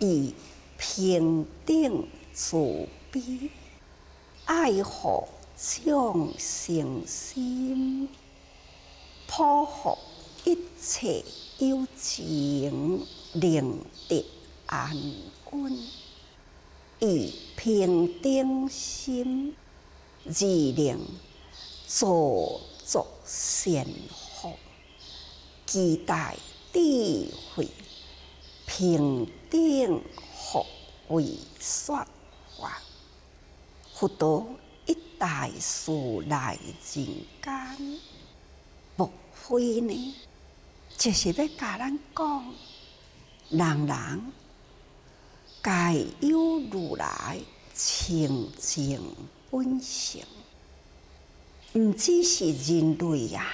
以平等慈悲爱护众生心，普护一切有情，令得安稳。以平等心，而令做作善福，期待智慧，平等福为说法。佛陀一代事来人间，莫非呢？就是要甲咱讲，人人皆有如来清净本性，毋只是人类呀，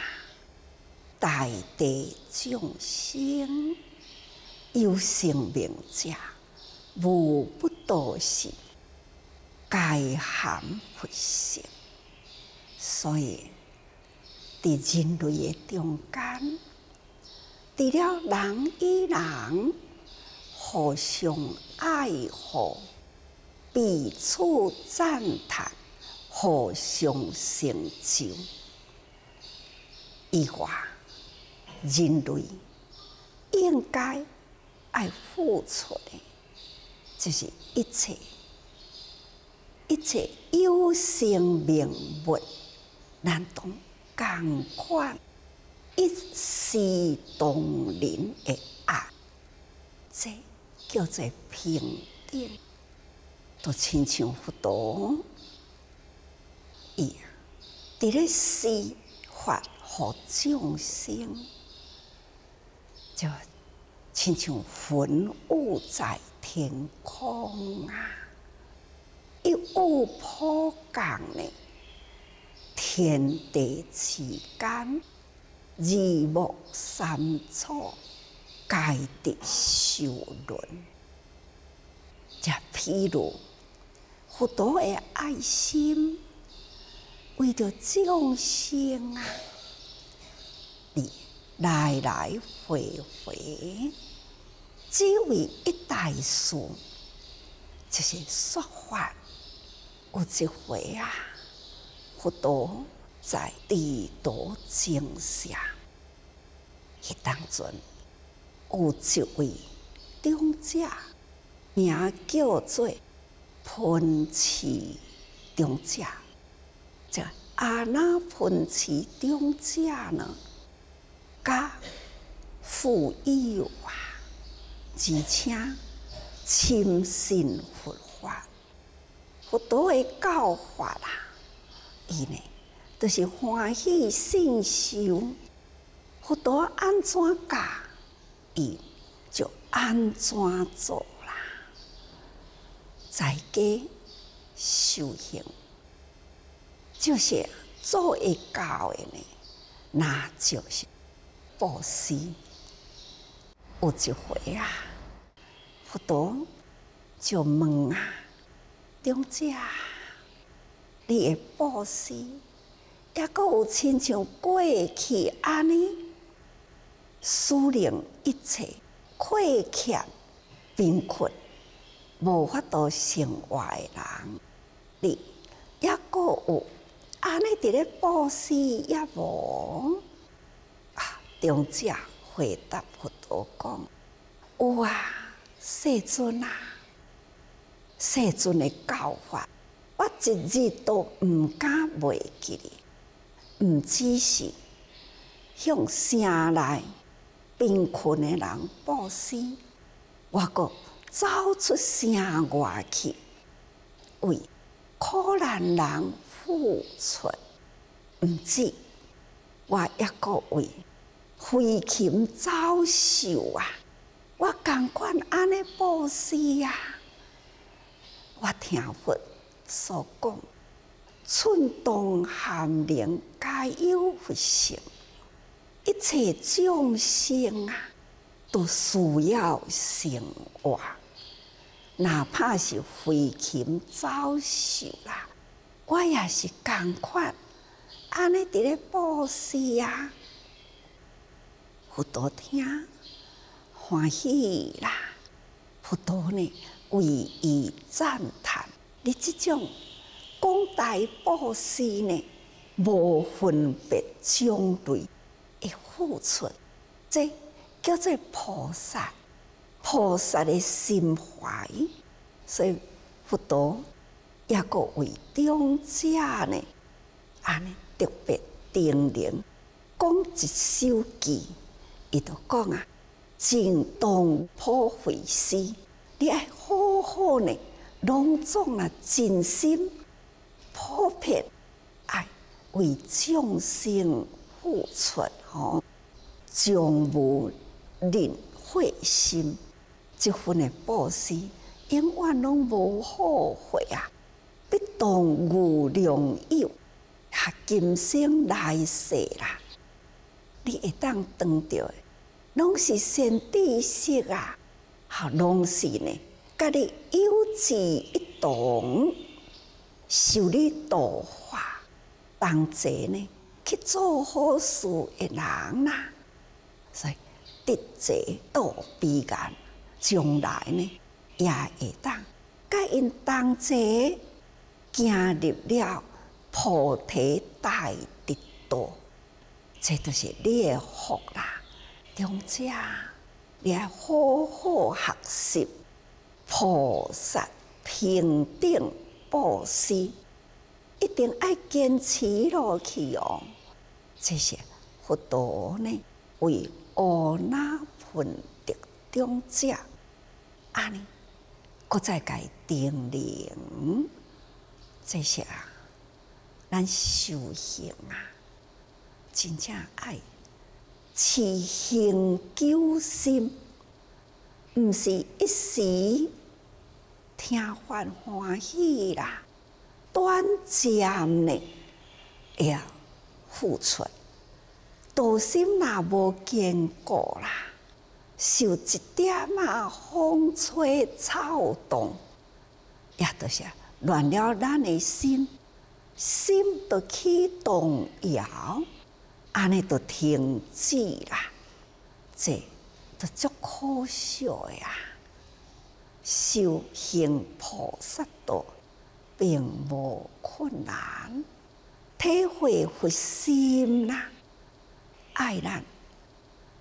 大地众生有生命者，无不都是该含佛性。所以，伫人类的中间，除了人与人互相爱护、彼此赞叹、互相成就以外，人类应该爱付出的，就是一切一切有生命物，咱同共款一视同仁的爱，这叫做平等。都亲像佛陀，伊伫咧施法互众生，就亲像云雾在天空啊，一雾破降呢，天地之间，日暮三处，皆得修润。就譬如佛陀的爱心，为着众生啊，你来来回回，只为一大事，就是说法。有一回啊，佛陀在地多经下，迄当中有一位长者。名叫做喷池中者，这阿那喷池中者呢，甲富有啊，而且亲信佛法，佛陀的教法啦，伊呢就是欢喜信受，佛陀安怎教，伊就安怎做啦。在家修行，就是做会教的呢，那就是布施。有一回啊，佛陀就问啊，中者，你的布施，也阁有亲像过去安尼，使令一切亏欠贫困。无法度生活的人，你抑阁有安尼伫咧布施也无啊？中者回答佛陀讲：有啊，世尊啊，世尊的教法，我一日都毋敢袂记哩。毋只是向城内贫困的人布施，我阁。走出城外去，为苦难人付出，毋止我一个为飞禽走兽啊！我共款安尼布施啊！我听佛所讲，寸动含灵皆有佛性，一切众生啊，都需要生活。哪怕是飞禽走兽啦，我也是共款，安尼伫咧布施啊，佛陀听欢喜啦，佛陀呢为伊赞叹，你这种广大布施呢，无分别相对的付出，这叫做菩萨，菩萨的心怀。所以佛陀也个为中者呢，安尼特别叮咛，讲一首偈，伊就讲啊。静动破慧思，你爱好好呢，隆重啊，尽心普遍爱为众生付出吼，将无吝慧心，这份的布施永远拢无后悔啊！必当无量有，下今生来世啦，你会当当着。拢是先知识啊，好，拢是呢，甲你有志一同，受你度化，同齐呢去做好事的人啊。所以，得者道必然，将来呢也会当甲因同齐，进入了菩提大的道，这都是你的福啦。中者，你要好好学习菩萨平等布施，一定爱坚持落去哦。这些佛陀呢，为阿那分的中者，安尼，搁再改定令，这些啊，咱修行啊，真正爱。持行救心，毋是一时听欢欢喜啦，短暂呢要付出，道心若无坚固啦，受一点啊风吹草动，也都是乱了咱的心，心都起动摇。安尼都停止啦，这都足可惜呀！修行菩萨道并无困难，体会佛心啦，爱咱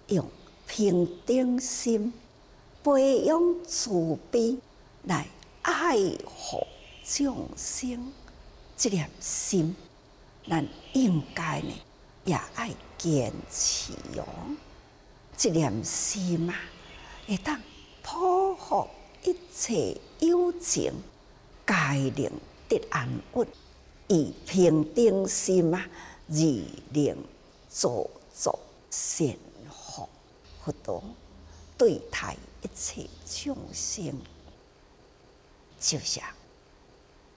用平等心培养慈悲来爱护众生，这粒心，咱应该呢。也爱坚持哦，一念心嘛，会当保护一切有情，该令得安稳，以平等心嘛，而令做作善福，佛陀对待一切众生，就像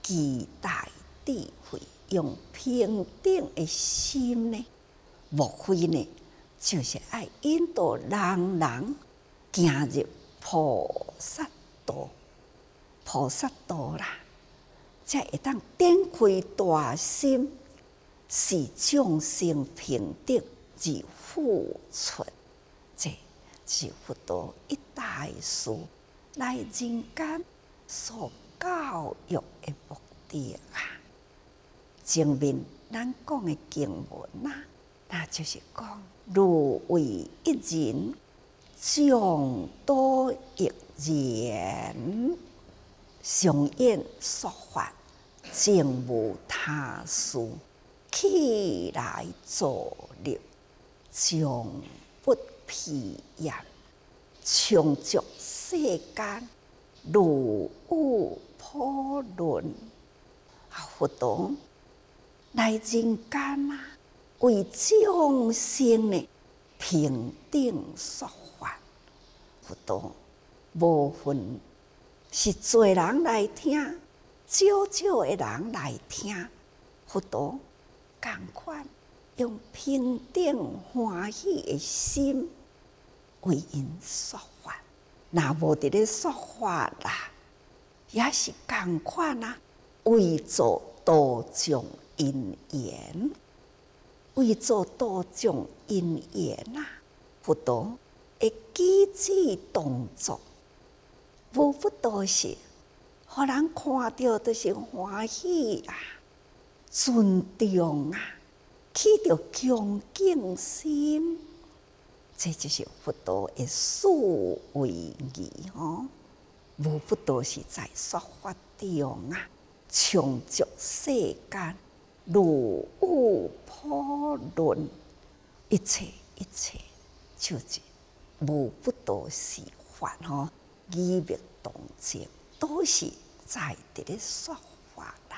期待智慧，用平等的心呢。莫非呢？就是爱引导人人行入菩萨道，菩萨道啦，才会当点开大心，使众生平等而付出，这是佛陀一大事来人间所教育的目的啊！前面咱讲的经文呐。那就是讲，如为一人，众多一人，常言说法，正无他事，起来作力，将不疲厌，充足世间，如无破论，佛陀来人间啊！为众生呢平等说法，佛陀无分是侪人来听，少少的人来听，佛陀共款用平等欢喜的心为因说法，那无伫咧说法啦，也是共款啊，为做多种因缘。为做多种因缘呐，佛陀会机智动作，无不多是，互人看到都是欢喜啊，尊重啊，起着恭敬心，这就是佛陀的素为义哦。无不多是在说法中啊，成就世间如有破论，一切一切就是无不都是法吼。语密动静都是在伫咧说法啦，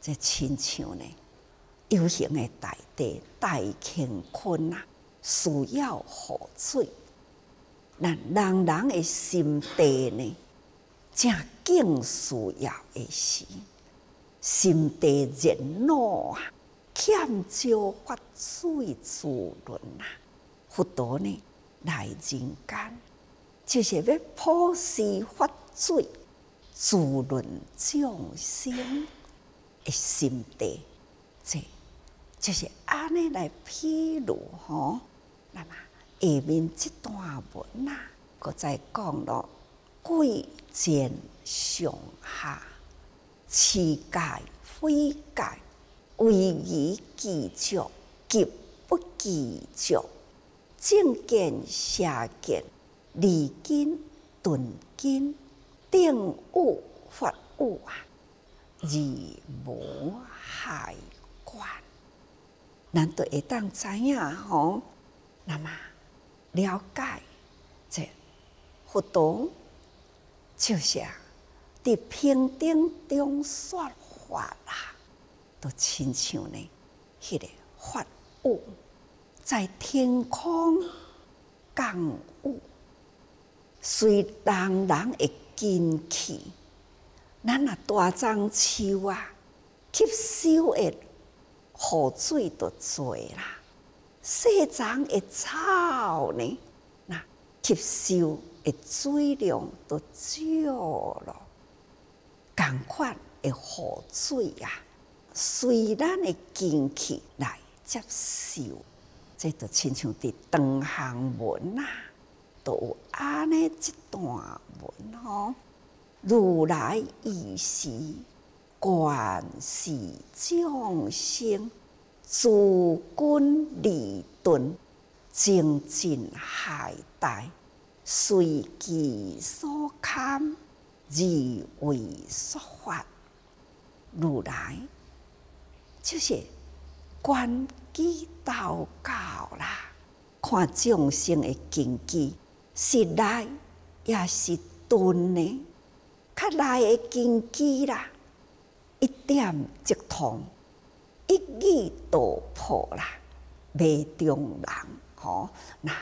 这亲像呢，有形的大地大乾坤啊，需要河水。那人人的心地呢，正更需要的是心地热闹啊，欠少发水滋润啊，佛陀呢来人间。就是要普施发水，滋润众生的心地，这就是安尼来披露吼。那么下面这段文啊，搁再讲咯贵贱上下，持戒非戒，为义继续，急不继续，正见邪见。离根顿根，定物法物啊，而无害观。难得会当知影吼，那么了解这佛陀就是伫平等中说法啦，都亲像呢，迄个法物在天空降雾。随人人会进去，咱啊大樟树啊，吸收的雨水都多啦；细丛的草呢，那吸收的水量都少了。共款的雨水啊，随咱的进去来接受，这都亲像伫长行文啊。有安尼一段文吼，如来意是观世众生，诸君离顿，精进海带，随其所堪，而为说法。如来就是观机道教啦，看众生的根基。是来也是钝呢，较来的根基啦，一点即通，一语道破啦，未中人吼，那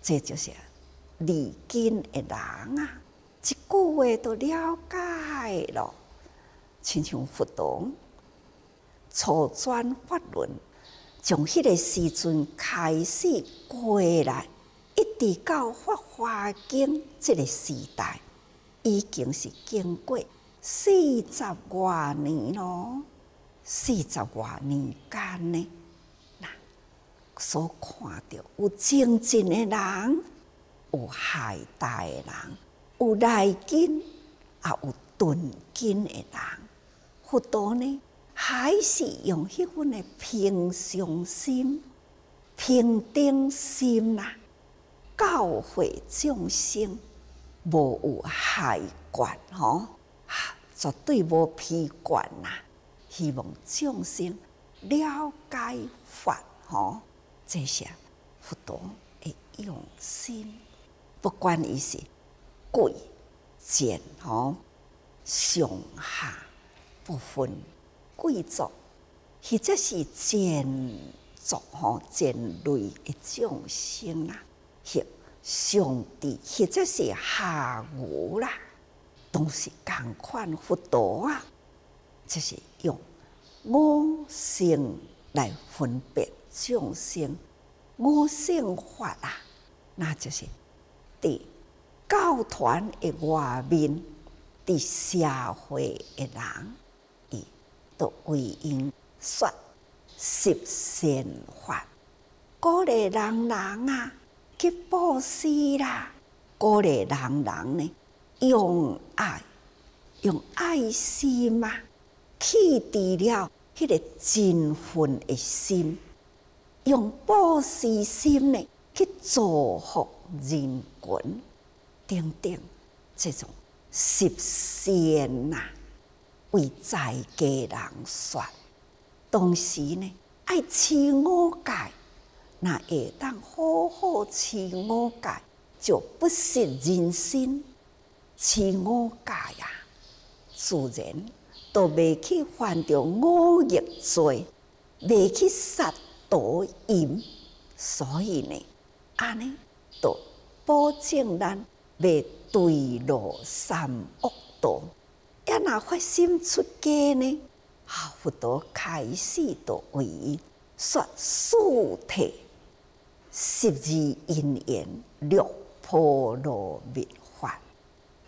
这就是离根的人啊，一句话都了解了，亲像佛陀初转法轮，从迄个时阵开始过来。一直到《法华经》这个时代，已经是经过四十多年咯，四十多年间呢，那所看到有精进的人，有海大的人，有来根也有钝根的人，好多呢，还是用迄份的平常心、平等心呐。教诲众生，无有害观吼，绝对无批观呐。希望众生了解法吼，这些佛陀的用心，不管伊是贵贱吼，上下不分，贵族或者是贱族吼，贱类的众生啊。或上帝，或者是下午啦，都是共款佛陀啊，就是用五性来分别众生，五性法啊，那就是伫教团的外面，伫社会的人，伊都为因说十善法，鼓励人人啊。去布施啦，鼓励人人呢，用爱，用爱心嘛，去除了迄个憎恨的心，用报施心呢去造福人群，等等，这种实现呐，为在家人说，同时呢，爱持五戒，那会当好好持五戒，就不失人心。持五戒呀，自然都未去犯着五业罪，未去杀盗淫，所以呢，安尼都保证咱未坠落三恶道。一若发心出家呢，啊，佛陀开始都为伊说速体十二因缘六波罗蜜法。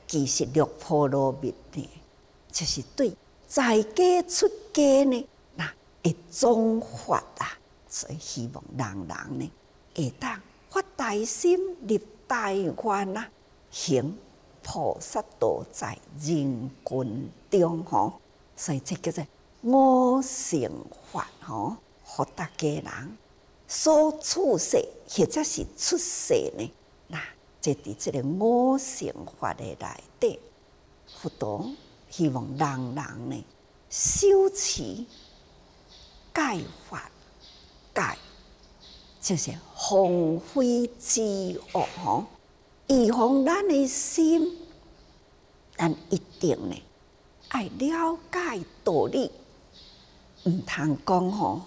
其实六波罗蜜呢，就是对在家出家呢，那会宗法啊，所以希望人人呢，会当发大心立大愿啊，行菩萨道在人群中吼，所以这叫做五乘法吼，互大家人所处世或者是出世呢，那。即伫即个五乘法的内底，佛陀希望人人呢修持戒法戒，就是防非之恶吼，预防咱的心，咱一定呢爱了解道理，毋通讲吼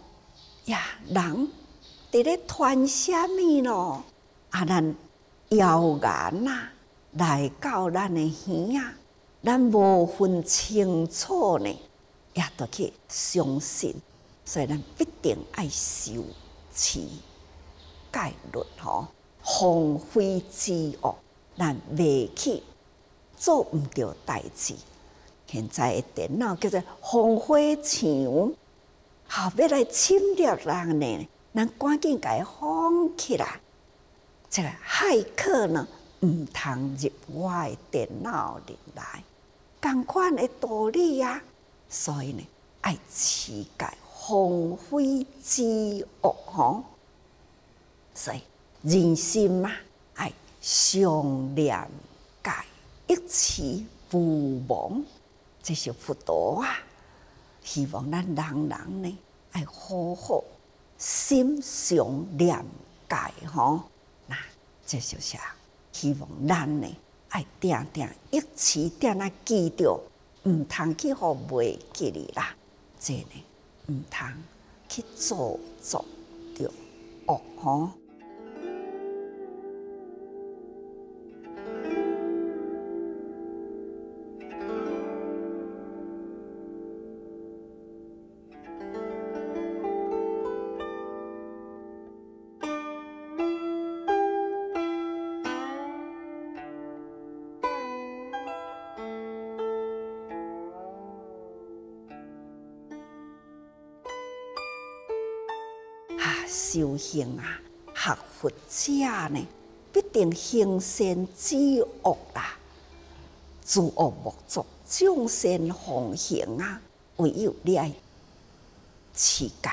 呀，人伫咧传虾米咯，啊咱。谣言啊，来到咱的耳啊，咱无分清楚呢，也得去相信，所以咱必定爱修持戒律吼，防非之恶，咱未去做毋着代志。现在的电脑叫做防火墙，好要来侵略人呢，咱赶紧甲伊封起来。这个骇客呢，毋通入我的电脑里来，共款的道理呀。所以呢，爱持戒防非之恶吼。所以人心嘛，爱常念戒，一持不忘。这是佛陀啊，希望咱人人呢，爱好好心常念戒吼。这就是希望咱呢爱定定一起定啊记着，毋通去互袂记哩啦。这呢毋通去做作着恶吼。修行啊，学佛者呢，必定行善知恶啦，诸恶莫作，众善奉行啊。唯有你爱持戒，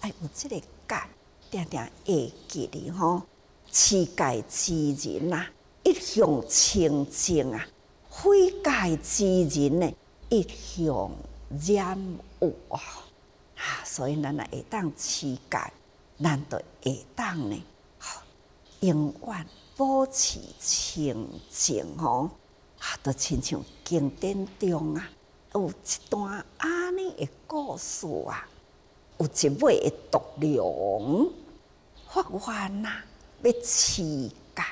爱有这个戒，定定会记哩吼。持戒之人啊，一向清净啊；非戒之人呢，一向染污啊。所以咱也会当持戒。咱都会当呢，永远保持清净吼，啊，都亲像经典中啊，有一段安尼的故事啊，有一位毒龙发愿呐，要持戒，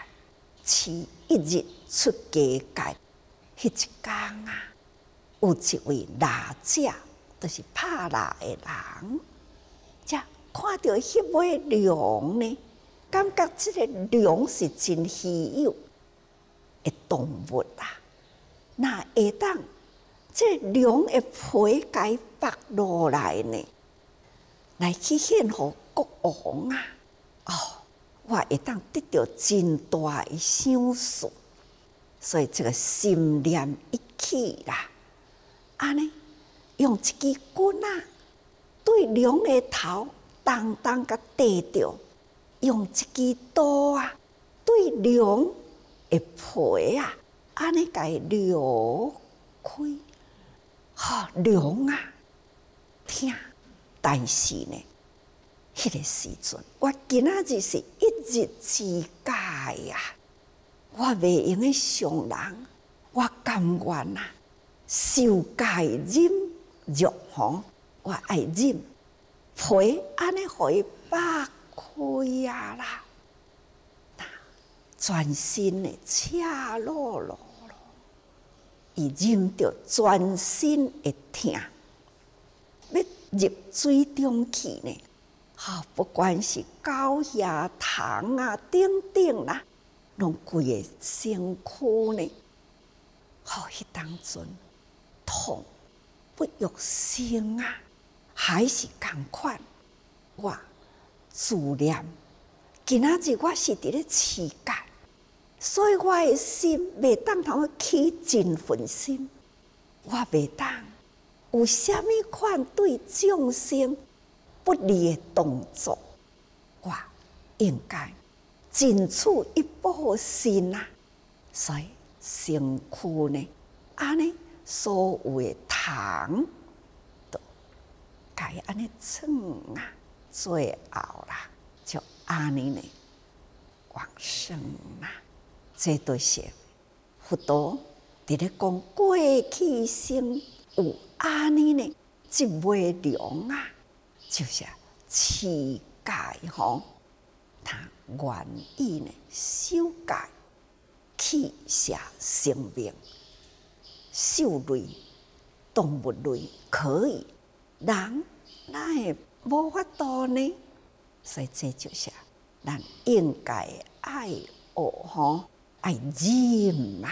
持一日出家戒，迄一天啊，有一位哪者，就是怕哪的人，看到迄尾龙呢，感觉即个龙是真稀有的动物啊！那会当这龙的皮解剥落来呢，来去献给国王啊！哦，我会当得到真大的赏赐，所以这个心念一起啦，安尼用一支棍啊，对龙的头当当甲地着，用一支刀啊，对龙的皮啊，安尼甲伊撩开，哈龙啊，疼，但是呢，迄个时阵，我今仔日是一日之计呀。我袂用诶上人，我甘愿啊，受戒忍辱吼，我爱忍皮安尼互伊剥开啊啦，全身诶赤裸裸咯，伊忍着全身会痛，要入水中去呢，哈，不管是高血糖啊，等等啦。拢规个身躯呢，好，迄当阵痛不欲生啊，还是共款。我自念，今仔日我是伫咧乞丐，所以我诶心袂当通起真份心，我袂当有虾物款对众生不利诶动作，我应该。尽出一部心啊，所以身躯呢，安尼所有的糖该安尼称啊，最后啦，就安尼呢往生啊，这都是佛陀伫咧讲过去生有安尼呢，即位量啊，就是乞丐吼。他愿意呢，修改、气下生命、兽类、动物类可以，人那也无法度呢。所以这就是咱应该爱学吼，爱忍嘛。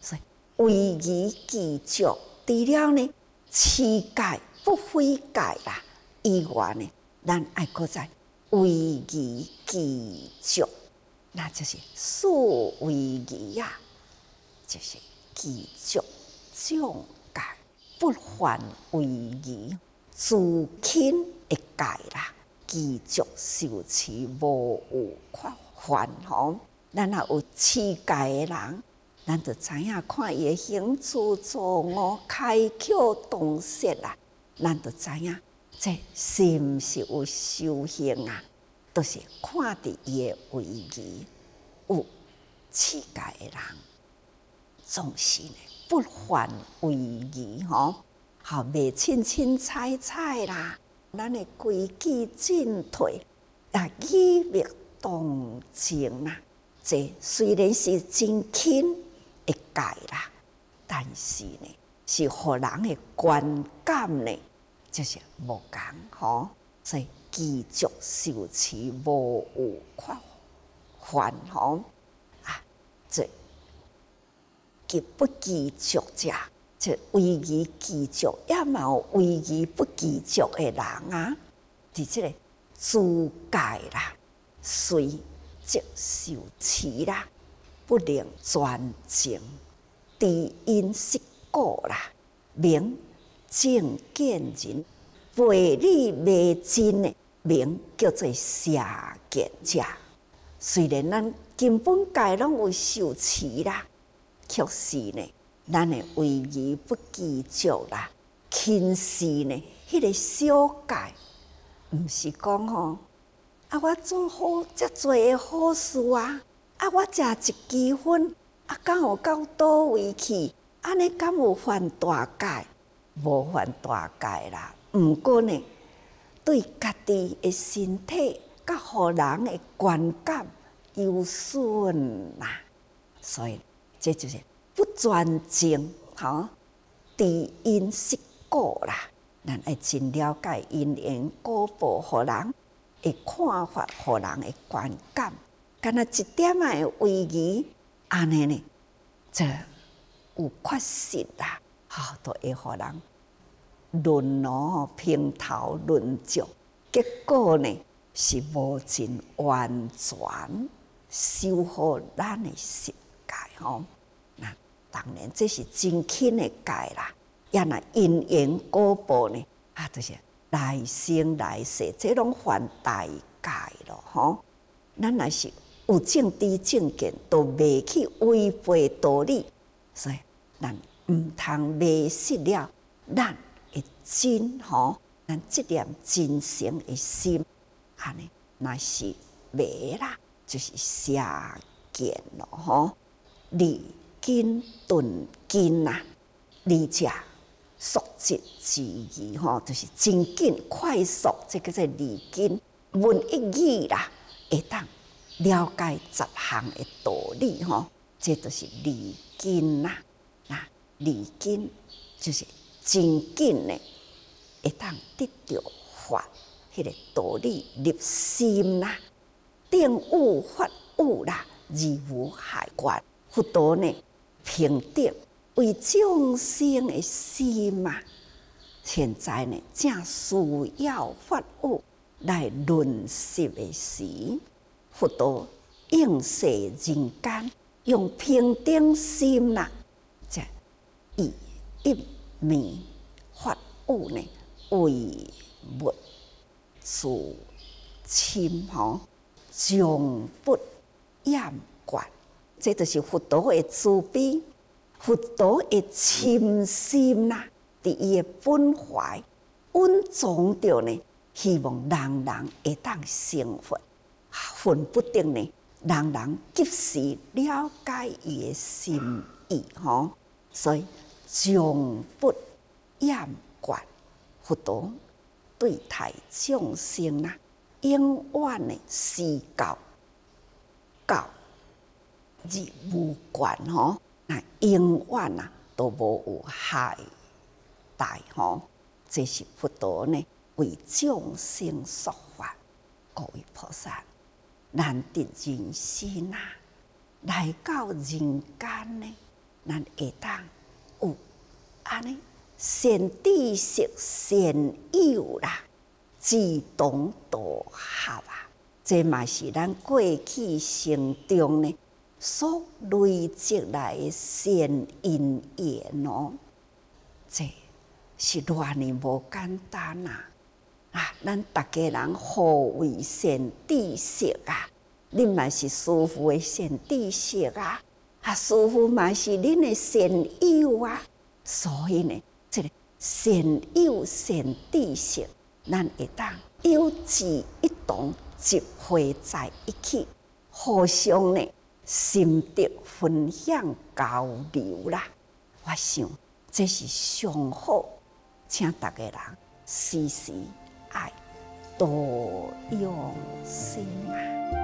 所以为义继续，除了呢，乞戒不悔改啦以外呢，咱爱搁在。为义继续，那就是素为义呀，就是继续降戒，不犯为义，自轻一戒啦，继续受持无有缺烦恼。咱若有持戒的人，咱就知影看伊行住坐卧、开口动舌啦，咱就知影。这是毋是有修行啊？都是看伫伊诶位仪，有气概诶人，总是呢不犯位仪吼，好袂清清彩彩啦，咱诶规矩进退啊，机密动静啦，这虽然是真轻一改啦，但是呢，是互人诶观感呢。就是无共吼，所以继续受持无有缺烦吼啊！这极不继续者，这为义继续，也冇为义不继续的人啊！伫即个自戒啦，随即受持啦，不能专情，低因识果啦，明。正见人，背理未真的名叫做邪见者。虽然咱根本界拢有受持啦，却是呢，咱的为而不计较啦，轻视呢，迄个小戒，毋是讲吼，啊，我做好遮多的好事啊，啊，我食一支粉，啊，敢有到倒位去，安尼敢有犯大戒？无犯大戒啦，毋过呢，对家己的身体甲互人的观感有损啦，所以这就是不专精，吼，知因识果啦，咱爱真了解因缘果报，互人的看法，互人的观感，敢若一点仔为疑，安尼呢，这有缺失啦。好，都会互人论哦，评头论足，结果呢是无尽完全修好咱诶世界吼。那当然这是真轻的界啦。也那因缘果报呢，啊，就是来生来世，这拢还大界咯，吼。咱若是有正知正见，都未去违背道理，所以咱毋通迷失了咱的真吼，咱即念真诚的心，安尼若是迷啦，就是邪见咯，吼。离根顿根呐，离者速疾之意吼，就是真紧快速，这个在离根问一语啦，会当了解十项的道理吼，这都是离根呐，啊，离根就是真紧的，会当得到法，迄个道理入心啦，定悟法悟啦，而无害观。佛陀呢，平等为众生的心嘛。现在呢，正需要法物来论习的时，佛陀应世人间，用平等心呐，即以一面法物呢为物自亲吼，将不厌倦。这就是佛陀的慈悲，佛陀的亲心呐，伫伊的本怀温总着呢，希望人人会当成佛，分不定呢，人人及时了解伊的心意吼，所以从不厌倦，佛陀对待众生呐，永远的施教教。而无关吼，那永远啊都无有害大吼。这是佛陀呢为众生说法，各位菩萨难得人心啊，来到人间呢，咱会当有安尼善知识、善友啦，志同道合啊，这嘛是咱过去生中呢。所累积来善因缘哦，这是偌尼无简单啊！啊，咱大家人互为善知识啊，恁嘛是师父的善知识啊，啊，师父嘛是恁的善友啊，所以呢，这个善友善知识，咱会当有志一同集会在一起，互相呢。心得分享交流啦，我想这是上好，请大家人时时爱多用心啊。